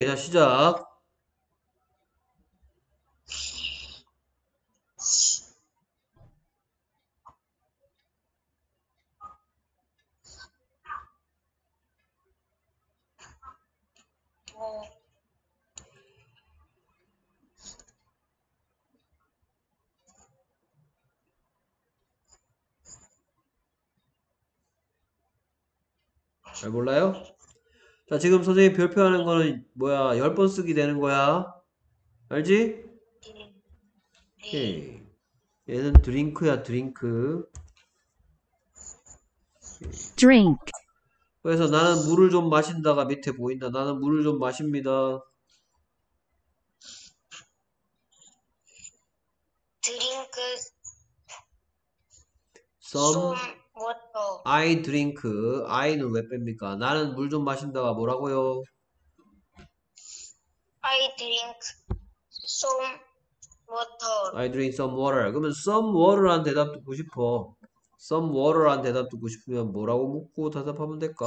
자, 시작. 어, 잘 몰라요? 자, 지금 선생님 별표하는 거는 뭐야? 10번 쓰기 되는 거야. 알지? 네. 오케이. 얘는 drink야, drink. drink, 그래서 나는 물을 좀 마신다가 밑에 보인다. 나는 물을 좀 마십니다. drink Some some water I drink. I는 왜 뺍니까? 나는 물 좀 마신다가 뭐라고요? I drink some water I drink some water. 그러면 some water란 대답 듣고 싶어. some water란 대답 듣고 싶으면 뭐라고 묻고 대답하면 될까?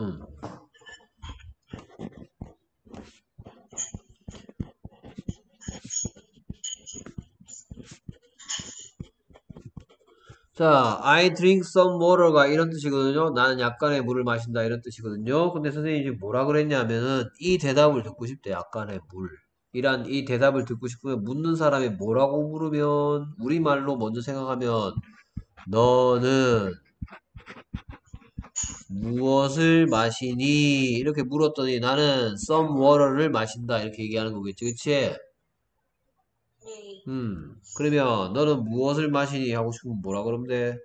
응. 자, I drink some water가 이런 뜻이거든요. 나는 약간의 물을 마신다 이런 뜻이거든요. 근데 선생님이 지금 뭐라 그랬냐면은 이 대답을 듣고 싶대. 약간의 물. 이란 이 대답을 듣고 싶으면 묻는 사람이 뭐라고 물으면 우리말로 먼저 생각하면 너는 무엇을 마시니? 이렇게 물었더니 나는 some water를 마신다. 이렇게 얘기하는 거겠지. 그치? 네. 음. 그러면 너는 무엇을 마시니? 하고 싶으면 뭐라 그러면 돼?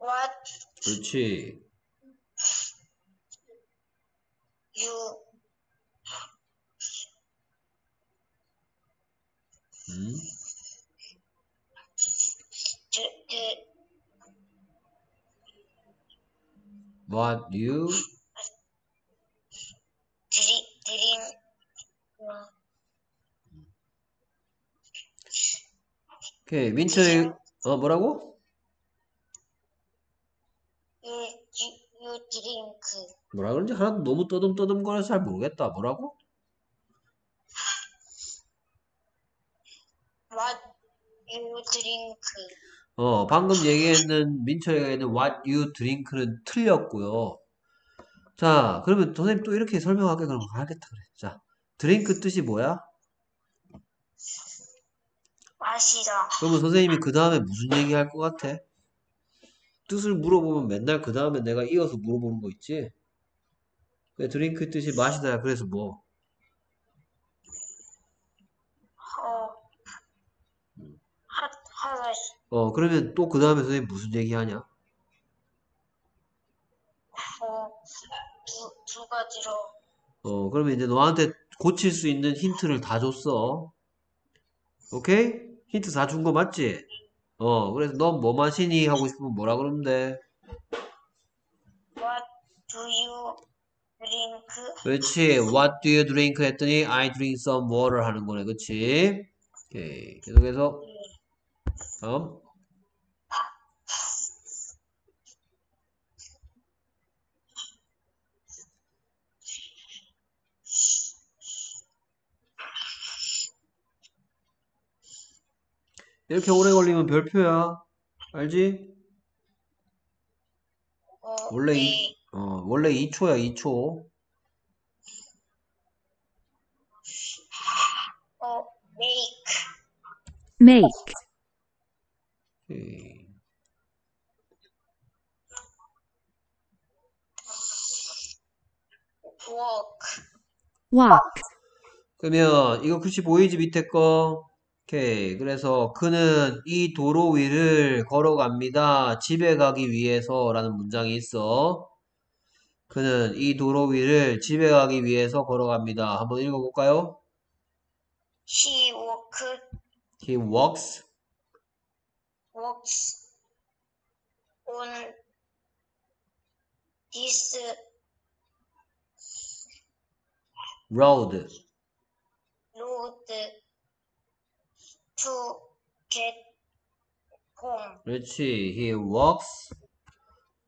What 그렇지. you 음? D- d- What you? 드링 어, 오케이. 민철이, 어, 뭐라고? you you you drink 뭐라 그런지 하나도 너무 떠듬떠듬 거려서 잘 모르겠다. 뭐라고? what you drink 어, 방금 얘기했는, 민철이가 얘기했는 what you drink는 틀렸고요. 자, 그러면 선생님 또 이렇게 설명할게. 그럼 알겠다. 그래. 자, drink 뜻이 뭐야? 마시다 그러면 선생님이 그 다음에 무슨 얘기 할 것 같아? 뜻을 물어보면 맨날 그 다음에 내가 이어서 물어보는 거 있지? 그래, drink 뜻이 마시다야. 그래서 뭐? 어 하, 하다 어, 그러면 또 그 다음에 선생님 무슨 얘기 하냐? 어 두 두 가지로 어, 그러면 이제 너한테 고칠 수 있는 힌트를 다 줬어. 오케이? 힌트 다 준 거 맞지? 어, 그래서 넌 뭐 마시니? 하고 싶으면 뭐라 그러면 돼? what do you drink 그렇지. What do you drink? 했더니 I drink some water 하는 거네. 그치? 오케이. 계속해서 다음. 이렇게 오래 걸리면 별표야. 알지? 어, 원래 이, 네, 어, 원래 2초야, 2초. 어 make make. Walk walk, 그러면 이거 글씨 보이지 밑에 거? 오케이. 그래서 그는 이 도로 위를 걸어갑니다. 집에 가기 위해서 라는 문장이 있어. 그는 이 도로 위를 집에 가기 위해서 걸어갑니다. 한번 읽어볼까요? she walk He walks walks on this road. road to get home. 그렇지. He walks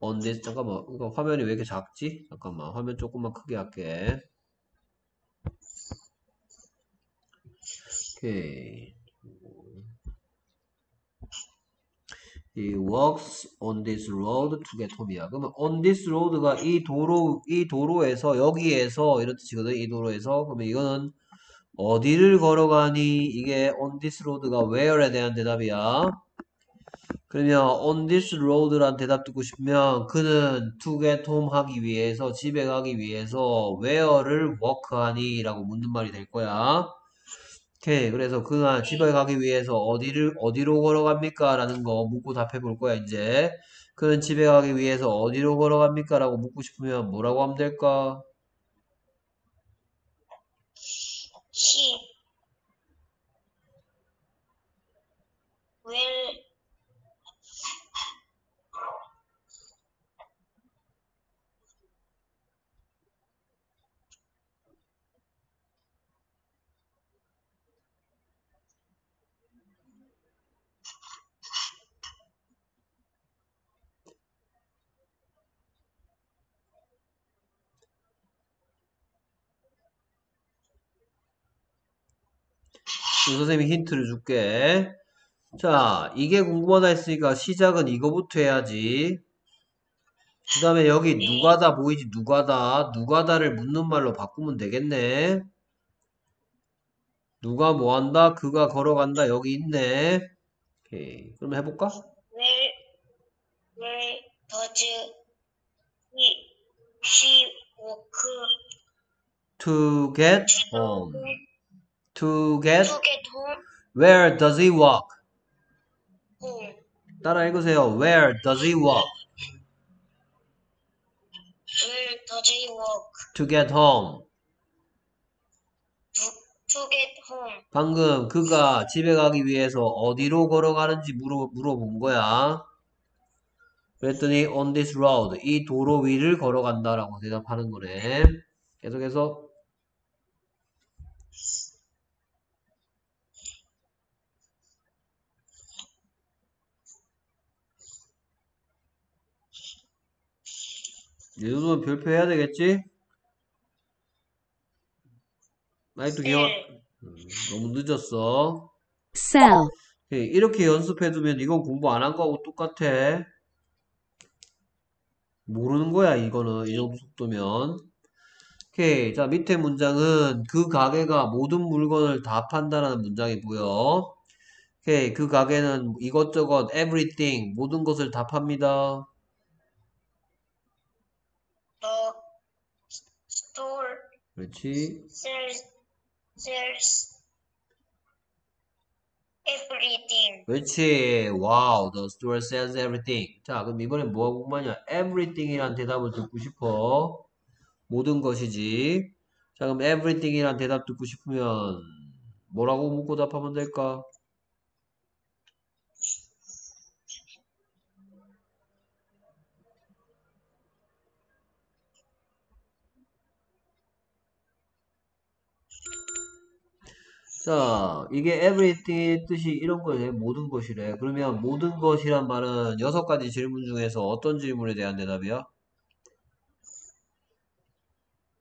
on this. 잠깐만. 이거 화면이 왜 이렇게 작지? 잠깐만. 화면 조금만 크게 할게. 오케이. He walks on this road to get home이야. 그러면 on this road가 이 도로, 이 도로에서, 여기에서, 이런 뜻이거든. 이 도로에서. 그러면 이거는 어디를 걸어가니? 이게 on this road가 where에 대한 대답이야. 그러면 on this road란 대답 듣고 싶으면 그는 to get home 하기 위해서 집에 가기 위해서 where를 walk하니? 라고 묻는 말이 될 거야. 오케이. 그래서 그가 집에 가기 위해서 어디를 어디로 걸어갑니까? 라는 거 묻고 답해 볼 거야, 이제. 그는 집에 가기 위해서 어디로 걸어갑니까? 라고 묻고 싶으면 뭐라고 하면 될까? He will 그럼 선생님이 힌트를 줄게. 자, 이게 궁금하다 했으니까 시작은 이거부터 해야지. 그 다음에 여기 누가다 보이지? 누가다. 누가다를 묻는 말로 바꾸면 되겠네. 누가 뭐 한다? 그가 걸어간다. 여기 있네. 오케이. 그럼 해볼까? where where does he she walk To get home. To get to get home? Where does he walk? home. 따라 읽으세요. Where does he walk? Where does he walk To get home. to, to get home? 방금 그가 집에 가기 위해서 어디로 걸어가는지 물어, 물어본 거야. 그랬더니 on this road. 이 도로 위를 걸어간다라고 대답하는 거네. 계속해서 이 정도면 별표 해야 되겠지? 기억, 네. 음, 너무 늦었어. sell, 오케이, 이렇게 연습해두면 이건 공부 안 한 거하고 똑같아. 모르는 거야, 이거는. 이 정도 속도면. 오케이. 자, 밑에 문장은 그 가게가 모든 물건을 다 판다라는 문장이 보여. 오케이. 그 가게는 이것저것 everything 모든 것을 다 팝니다. The store 그렇지. sells sells everything. 그렇지. 와우. The store sells everything. 자, 그럼 이번엔 뭐하고 궁금하냐? everything이란 대답을 듣고 싶어. 모든 것이지. 자, 그럼 everything이란 대답 듣고 싶으면 뭐라고 묻고 답하면 될까? 자, 이게 everything의 뜻이 이런 거예요. 모든 것이래. 그러면 모든 것이란 말은 여섯 가지 질문 중에서 어떤 질문에 대한 대답이야?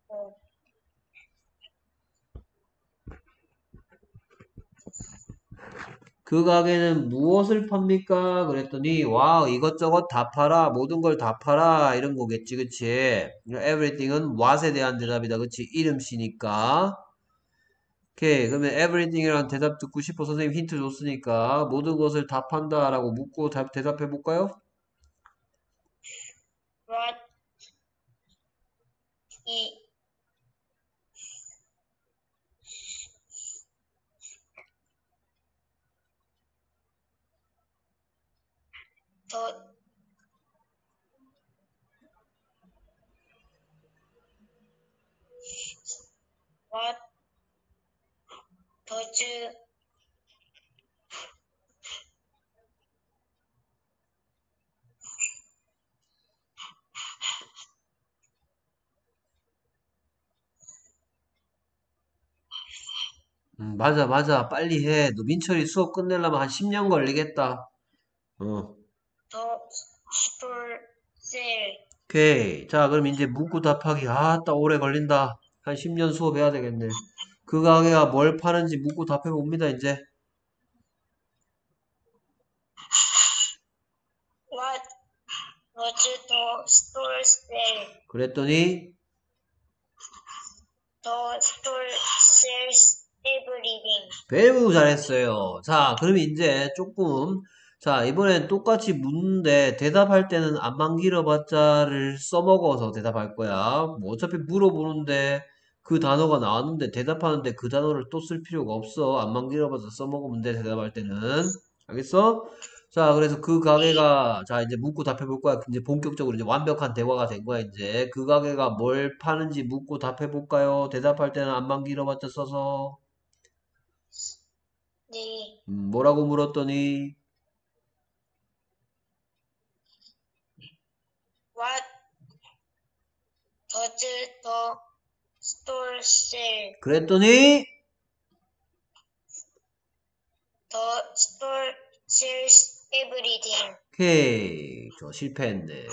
어, 그 가게는 무엇을 팝니까? 그랬더니 wow 이것저것 다 팔아 모든 걸 다 팔아 이런 거겠지 그치? everything은 what에 대한 대답이다 그치? 이름씨니까 오케이. 그러면 everything이라는 대답 듣고 싶어 선생님 힌트 줬으니까 모든 것을 다 판다 라고 묻고 답, 대답해 볼까요? what he the what 주. 음, 맞아 맞아. 빨리 해 너 민철이 수업 끝내려면 한 10년 걸리겠다. 어 더 쏠셀 오케이. 자 그럼 이제 문구 답하기. 아따 오래 걸린다. 한 10년 수업해야 되겠네. 그 가게가 뭘 파는지 묻고 답해 봅니다, 이제. what was the store sell 그랬더니, the store sells everything 매우 잘했어요. 자, 그럼 이제 조금, 자, 이번엔 똑같이 묻는데 대답할 때는 안만 길어봤자를 써먹어서 대답할 거야. 뭐 어차피 물어보는데 그 단어가 나왔는데 대답하는데 그 단어를 또 쓸 필요가 없어. 안만 길어봤자 써먹으면 돼, 대답할 때는. 알겠어? 자, 그래서 그 가게가, 자, 이제 묻고 답해 볼 거야. 이제 본격적으로 이제 완벽한 대화가 된 거야, 이제. 그 가게가 뭘 파는지 묻고 답해 볼까요? 대답할 때는 안만 길어봤자 써서. 네 음, 뭐라고 물었더니, what does the sell 그랬더니, the store sells everything 오케이. 저 실패했네.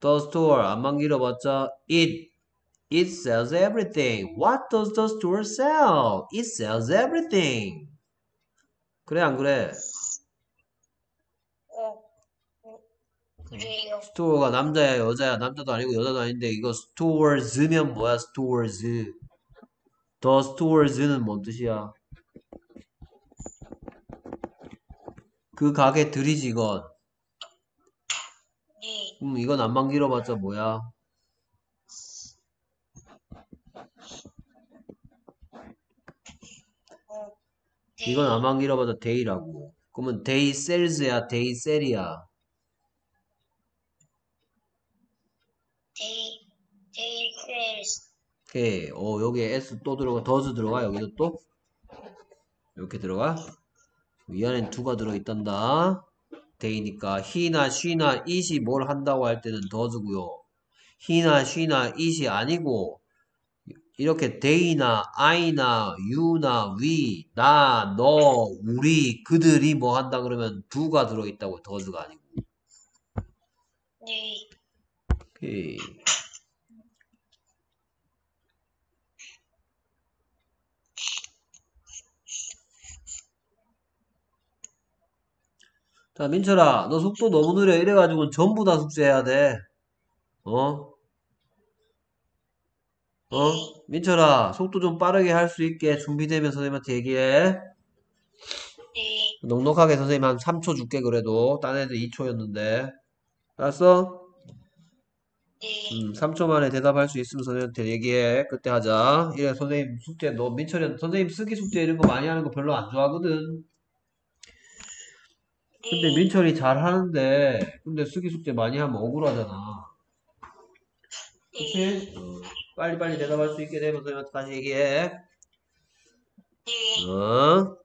The store, 안만 길어봤자, it. It sells everything. What does the store sell? It sells everything. 그래, 안 그래? 어 어, 그래요 스토어가 남자야, 여자야, 남자도 아니고 여자도 아닌데, 이거 stores면 뭐야, stores. The stores는 뭔 뜻이야? 그 가게 들이지, 이건. 네 음, 이건 안만 길어봤자 뭐야? 어, 네. 이건 안만 길어봤자 day라고. 그러면 day sells야, day sell이야. 오케이. 어, 여기에 s 또 들어가, does 들어가, 여기도 또? 이렇게 들어가? 이 안엔 두가 들어있단다. day니까 he나 she나 it이 뭘 한다고 할 때는 does고요. he나 she나 it이 아니고 이렇게 they나 I나 you나 we, 나, 너, 우리, 그들이 뭐 한다 그러면 do가 들어있다고 does가 아니고. 네 오케이. 자, 민철아, 너 속도 너무 느려. 이래가지고 전부 다 숙제해야 돼. 어? 어? 민철아, 속도 좀 빠르게 할 수 있게 준비되면 선생님한테 얘기해. 네 넉넉하게 선생님 한 3초 줄게, 그래도. 딴 애들 2초였는데. 알았어? 네 음, 3초 만에 대답할 수 있으면 선생님한테 얘기해. 그때 하자. 이래 선생님 숙제 너 민철이 선생님 쓰기 숙제 이런 거 많이 하는 거 별로 안 좋아하거든. 근데 네. 민철이 잘 하는데 근데 쓰기 숙제 많이 하면 억울하잖아. 그치? 어, 빨리빨리 대답할 수 있게 되면 선생님한테 다시 얘기해. 네 어?